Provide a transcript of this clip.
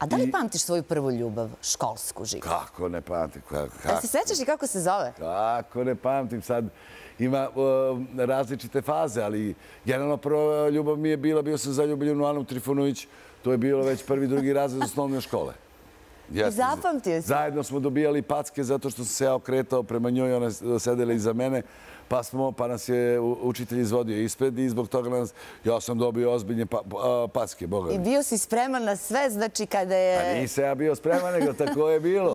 A da li pamtiš svoju prvu ljubav, školsku živu? Kako ne pamtim? Da se sećaš i kako se zove? Kako ne pamtim? Sad ima različite faze, ali generalno prva ljubav mi je bila, bio sam zaljubljen u Anu Trifunović, to je bilo već prvi, drugi razred osnovne škole. Zapamtio si? Zajedno smo dobijali packe zato što sam se ja okretao prema njoj, ona sedela iza mene, pa, smo, pa nas je učitelj izvodio ispred i zbog toga nas, ja sam dobio ozbiljne pa, packe, boga I bio si spreman na sve, znači kada je... A nisam ja bio spreman, nego tako je bilo.